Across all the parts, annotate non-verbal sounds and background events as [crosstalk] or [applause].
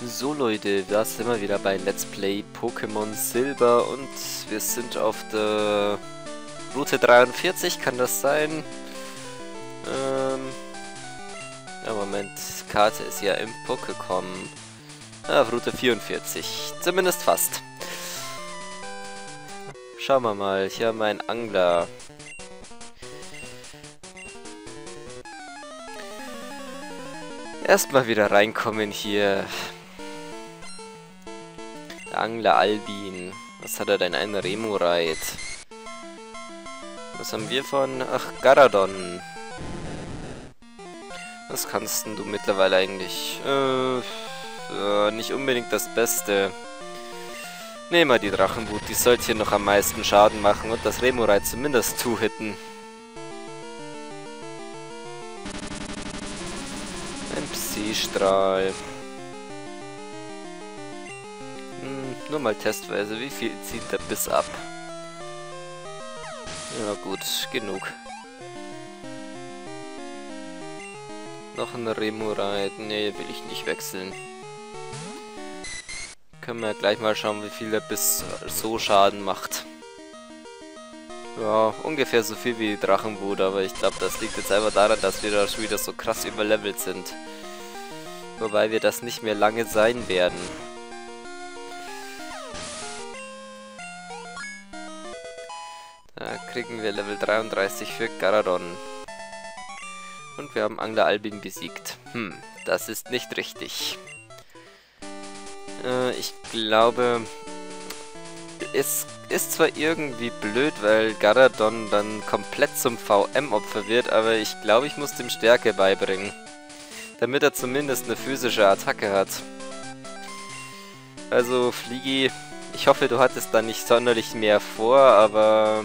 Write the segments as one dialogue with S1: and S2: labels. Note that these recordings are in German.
S1: So Leute, da sind wir wieder bei Let's Play Pokémon Silber und wir sind auf der Route 43, kann das sein? Ähm ja, Moment, Karte ist ja im Pokécom. Auf Route 44, zumindest fast. Schauen wir mal, hier haben wir einen Angler. Erstmal wieder reinkommen hier. Angler Albin. Was hat er denn? Ein Remoreit. Was haben wir von... Ach, Garadon. Was kannst denn du mittlerweile eigentlich? Äh, äh, nicht unbedingt das Beste. Nehmen wir die Drachenwut. Die sollte hier noch am meisten Schaden machen und das Remoreit zumindest two-hitten. Ein Psystrahl. Nur mal testweise, wie viel zieht der Biss ab? Ja gut, genug. Noch ein Remurite. Nee, will ich nicht wechseln. Können wir gleich mal schauen, wie viel der Biss so Schaden macht. Ja, ungefähr so viel wie Drachenwut, aber ich glaube, das liegt jetzt einfach daran, dass wir da schon wieder so krass überlevelt sind. Wobei wir das nicht mehr lange sein werden. Kriegen wir Level 33 für Garadon. Und wir haben Angler Albin besiegt. Hm, das ist nicht richtig. Äh, ich glaube, es ist zwar irgendwie blöd, weil Garadon dann komplett zum VM-Opfer wird, aber ich glaube, ich muss dem Stärke beibringen. Damit er zumindest eine physische Attacke hat. Also, Fliegi, ich hoffe, du hattest da nicht sonderlich mehr vor, aber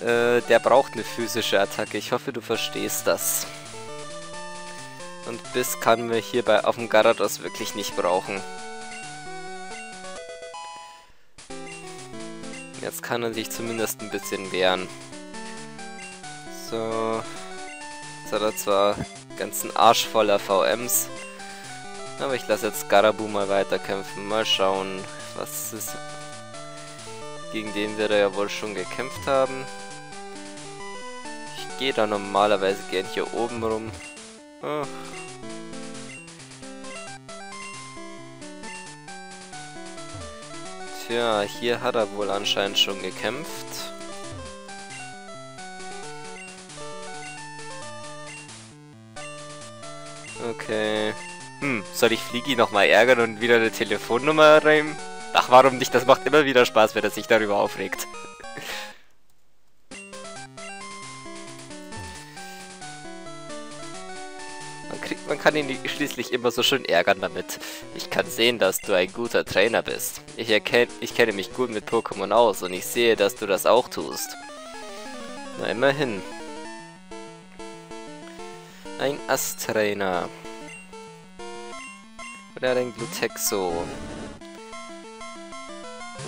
S1: Äh, der braucht eine physische Attacke. Ich hoffe, du verstehst das. Und Biss kann wir hierbei auf dem Garados wirklich nicht brauchen. Jetzt kann er sich zumindest ein bisschen wehren. So. Jetzt hat er zwar ganzen Arsch voller VMs. Aber ich lasse jetzt Garabu mal weiterkämpfen. Mal schauen, was ist... Gegen den wir da ja wohl schon gekämpft haben gehe da normalerweise gern hier oben rum. Ach. Tja, hier hat er wohl anscheinend schon gekämpft. Okay. Hm, soll ich Fliegi nochmal ärgern und wieder eine Telefonnummer rein? Ach, warum nicht? Das macht immer wieder Spaß, wenn er sich darüber aufregt. Kann ihn schließlich immer so schön ärgern damit. Ich kann sehen, dass du ein guter Trainer bist. Ich, ich kenne mich gut mit Pokémon aus und ich sehe, dass du das auch tust. Na, immerhin. Ein Ast-Trainer. Oder ein Glutexo.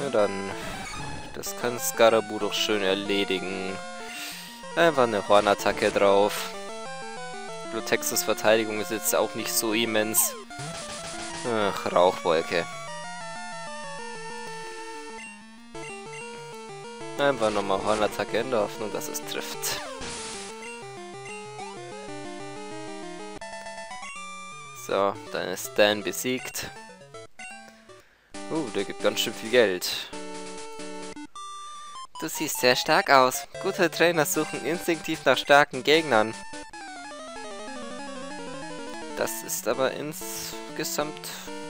S1: Na dann. Das kann Scarabu doch schön erledigen. Einfach eine Hornattacke drauf. Glutexus Verteidigung ist jetzt auch nicht so immens. Ach, Rauchwolke. Einfach nochmal Hornattacke in der Hoffnung, dass es trifft. So, dann ist Stan besiegt. Uh, der gibt ganz schön viel Geld. Du siehst sehr stark aus. Gute Trainer suchen instinktiv nach starken Gegnern. Das ist aber insgesamt,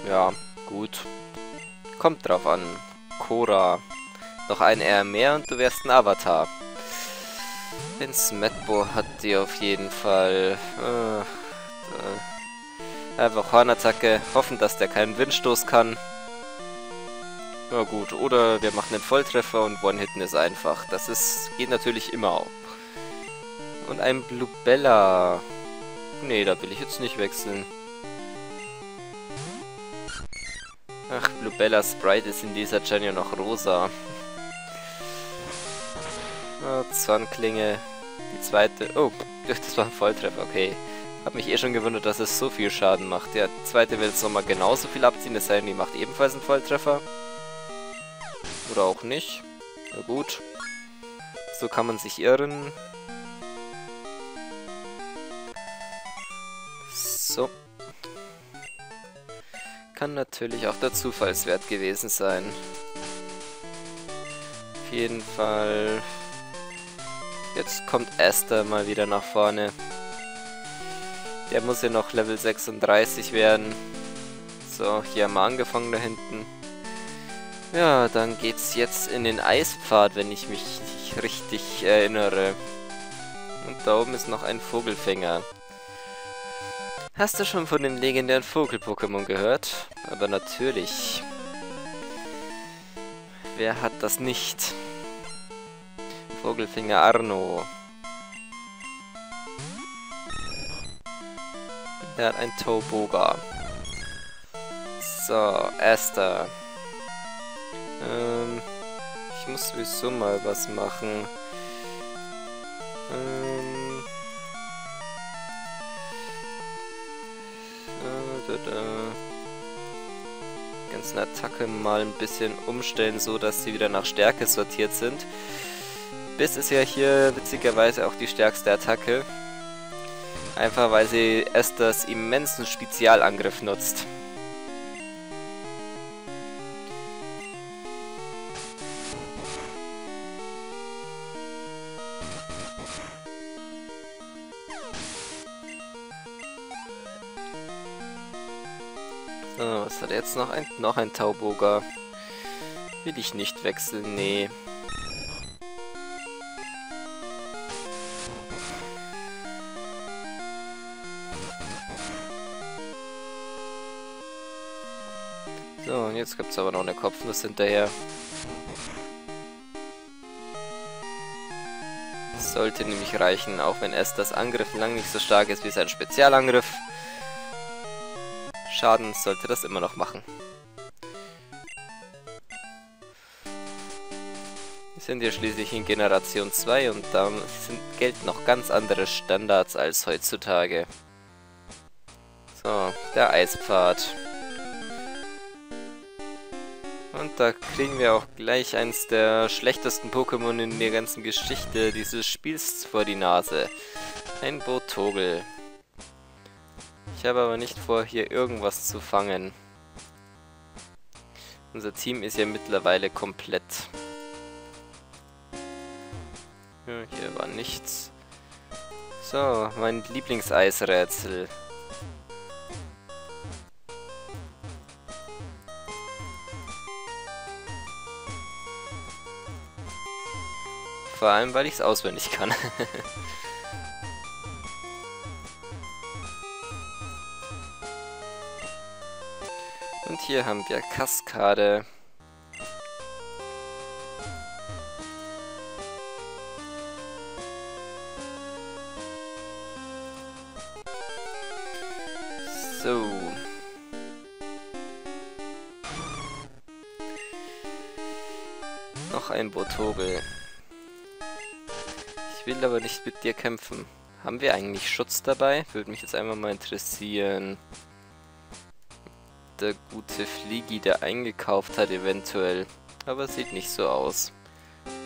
S1: ja, gut. Kommt drauf an. Cora. Noch ein R mehr und du wärst ein Avatar. Ins Medbo hat die auf jeden Fall. Äh, äh, einfach Hornattacke. Hoffen, dass der keinen Windstoß kann. Ja gut, oder wir machen einen Volltreffer und One-Hitten ist einfach. Das ist geht natürlich immer auch. Und ein Bluebella. Nee, da will ich jetzt nicht wechseln. Ach, Bluebella Sprite ist in dieser Gen ja noch rosa. Oh, Zornklinge. Die zweite... Oh, [laughs] das war ein Volltreffer, okay. Hab mich eh schon gewundert, dass es so viel Schaden macht. Der zweite will jetzt nochmal genauso viel abziehen, es sei denn, die macht ebenfalls einen Volltreffer. Oder auch nicht. Na gut. So kann man sich irren. So. Kann natürlich auch der Zufallswert gewesen sein. Auf jeden Fall... Jetzt kommt Esther mal wieder nach vorne. Der muss ja noch Level 36 werden. So, hier haben wir angefangen da hinten. Ja, dann geht's jetzt in den Eispfad, wenn ich mich richtig erinnere. Und da oben ist noch ein Vogelfänger. Hast du schon von dem legendären Vogel-Pokémon gehört? Aber natürlich. Wer hat das nicht? Vogelfinger Arno. Der hat ein Toboga. So, Esther. Ähm, ich muss sowieso mal was machen. Ähm, Ganzen Attacke mal ein bisschen umstellen, so dass sie wieder nach Stärke sortiert sind. Biss ist ja hier witzigerweise auch die stärkste Attacke. Einfach weil sie Esthers immensen Spezialangriff nutzt. So, was hat er jetzt noch? Ein, noch ein Tauboga. Will ich nicht wechseln? Nee. So, und jetzt gibt es aber noch eine Kopfnuss hinterher. Sollte nämlich reichen, auch wenn Esthers Angriff lang nicht so stark ist wie sein Spezialangriff. Schaden sollte das immer noch machen. Wir sind ja schließlich in Generation 2 und da sind, gelten noch ganz andere Standards als heutzutage. So, der Eispfad. Und da kriegen wir auch gleich eins der schlechtesten Pokémon in der ganzen Geschichte dieses Spiels vor die Nase. Ein Botogel. Ich habe aber nicht vor, hier irgendwas zu fangen. Unser Team ist ja mittlerweile komplett. Ja, hier war nichts. So, mein Lieblingseisrätsel. Vor allem, weil ich es auswendig kann. [laughs] Und hier haben wir Kaskade. So. Noch ein Botogel. Ich will aber nicht mit dir kämpfen. Haben wir eigentlich Schutz dabei? Würde mich jetzt einfach mal interessieren. Der gute Fliegi, der eingekauft hat eventuell. Aber sieht nicht so aus.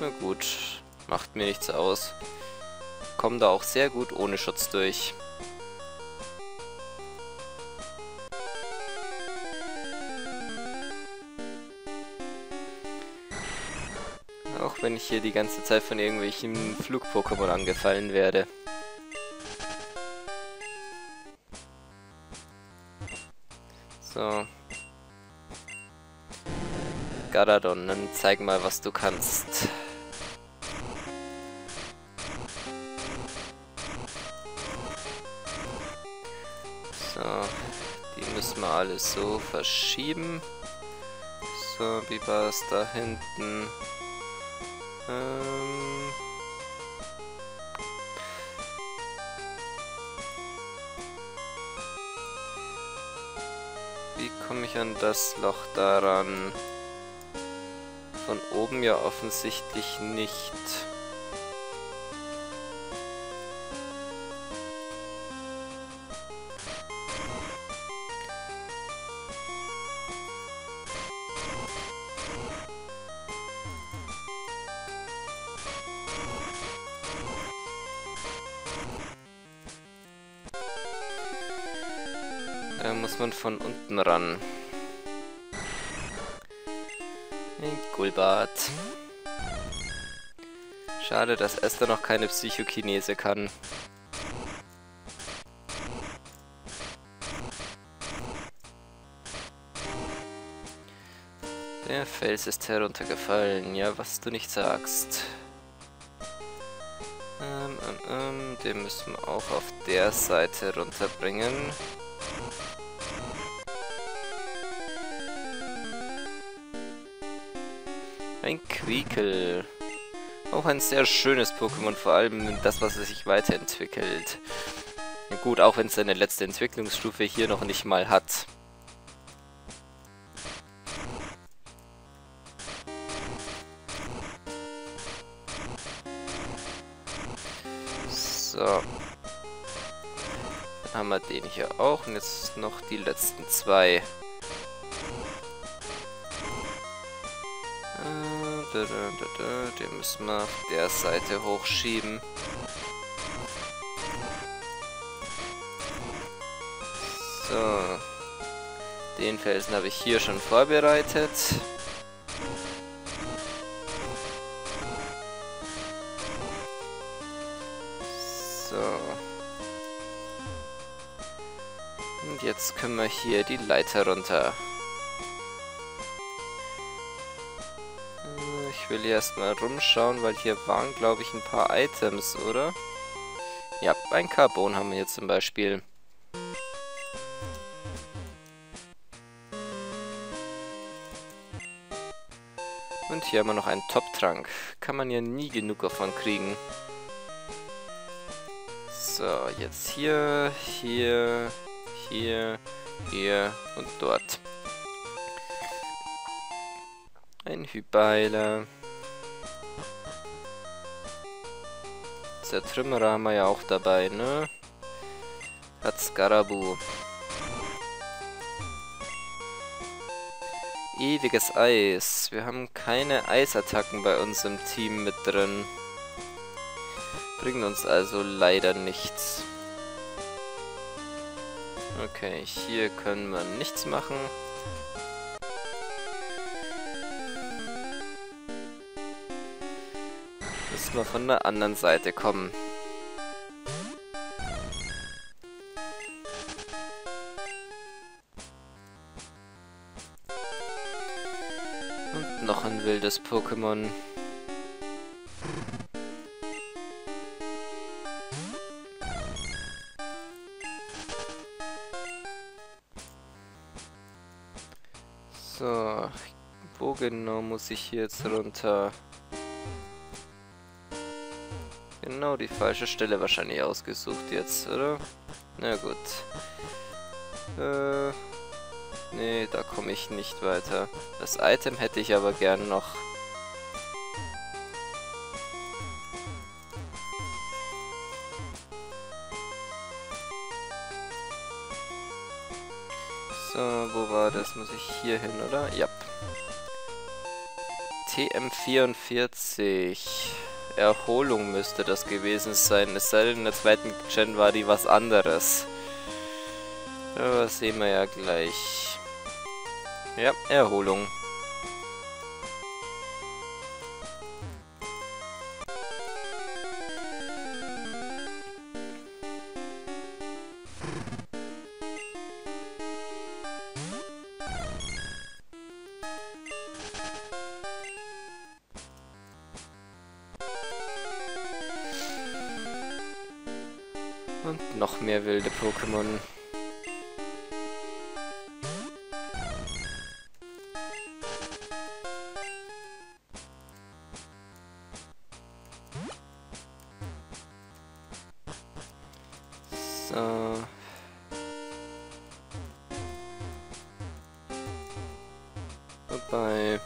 S1: Na gut, macht mir nichts aus. Kommen da auch sehr gut ohne Schutz durch. Auch wenn ich hier die ganze Zeit von irgendwelchen Flug-Pokémon angefallen werde. So. Garadon, dann zeig mal, was du kannst. So, die müssen wir alles so verschieben. So, wie war es da hinten? Ähm... mich an das Loch daran. Von oben ja offensichtlich nicht. Da muss man von unten ran. Ein Gulbart. Schade, dass Esther noch keine Psychokinese kann. Der Fels ist heruntergefallen. Ja, was du nicht sagst. Ähm, ähm, ähm, den müssen wir auch auf der Seite runterbringen. Ein Quiekel. Auch ein sehr schönes Pokémon, vor allem das, was es sich weiterentwickelt. Gut, auch wenn es seine letzte Entwicklungsstufe hier noch nicht mal hat. So. Dann haben wir den hier auch. Und jetzt noch die letzten zwei. Den müssen wir auf der Seite hochschieben. So. Den Felsen habe ich hier schon vorbereitet. jetzt können wir hier die Leiter runter. Ich will hier erstmal rumschauen, weil hier waren, glaube ich, ein paar Items, oder? Ja, ein Carbon haben wir hier zum Beispiel. Und hier haben wir noch einen Top-Trank. Kann man ja nie genug davon kriegen. So, jetzt hier, hier, hier, hier und dort. Ein Hyperheiler. Zertrümmerer haben wir ja auch dabei, ne? Hat Skarabu. Ewiges Eis. Wir haben keine Eisattacken bei uns im Team mit drin. Bringen uns also leider nichts. Okay, hier können wir nichts machen. Müssen von der anderen Seite kommen. Und noch ein wildes Pokémon. So, wo genau muss ich hier jetzt runter? Genau die falsche Stelle wahrscheinlich ausgesucht jetzt, oder? Na gut. Äh, nee, da komme ich nicht weiter. Das Item hätte ich aber gern noch. So, wo war das? Muss ich hier hin, oder? Ja. TM44. Erholung müsste das gewesen sein. Es sei denn, in der zweiten Gen war die was anderes. Aber sehen wir ja gleich. Ja, Erholung. Und noch mehr wilde Pokémon. Wobei,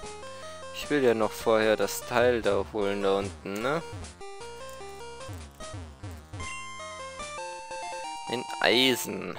S1: ich will ja noch vorher das Teil da holen da unten, ne? Eisen.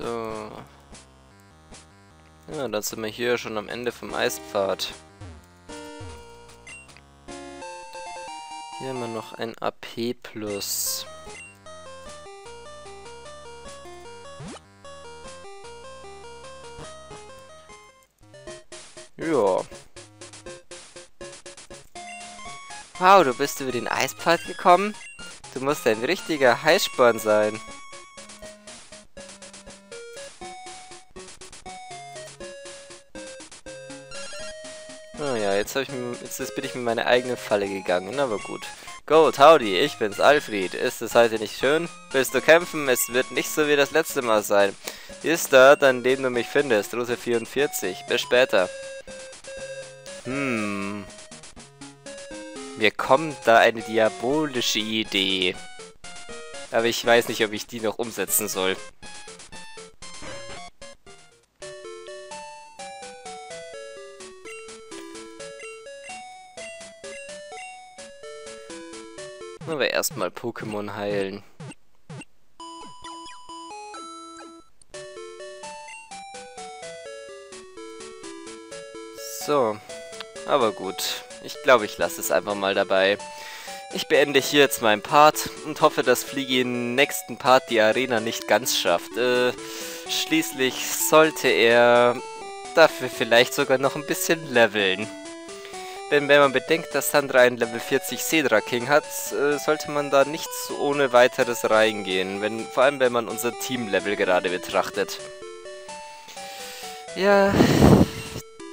S1: So. Ja, dann sind wir hier schon am Ende vom Eispfad. Hier haben wir noch ein AP+. Plus. Ja. Wow, du bist über den Eispfad gekommen? Du musst ein richtiger Heißsporn sein. Oh ja, jetzt, ich, jetzt bin ich mit meiner eigenen Falle gegangen, aber gut. Gold, howdy, ich bin's, Alfred. Ist es heute nicht schön? Willst du kämpfen? Es wird nicht so wie das letzte Mal sein. Ist dort, an dem du mich findest, Route 44. Bis später. Hm. Mir kommt da eine diabolische Idee. Aber ich weiß nicht, ob ich die noch umsetzen soll. Aber erstmal Pokémon heilen. So, aber gut. Ich glaube, ich lasse es einfach mal dabei. Ich beende hier jetzt meinen Part und hoffe, dass Fliegi im nächsten Part die Arena nicht ganz schafft. Äh, schließlich sollte er dafür vielleicht sogar noch ein bisschen leveln. Denn wenn man bedenkt, dass Sandra einen Level 40 Cedra King hat, äh, sollte man da nicht so ohne weiteres reingehen. Wenn, vor allem, wenn man unser Team-Level gerade betrachtet. Ja,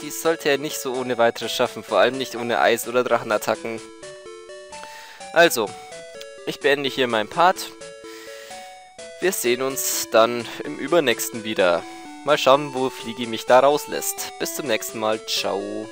S1: die sollte er nicht so ohne weiteres schaffen. Vor allem nicht ohne Eis- oder Drachenattacken. Also, ich beende hier meinen Part. Wir sehen uns dann im übernächsten wieder. Mal schauen, wo Fliegi mich da rauslässt. Bis zum nächsten Mal. Ciao.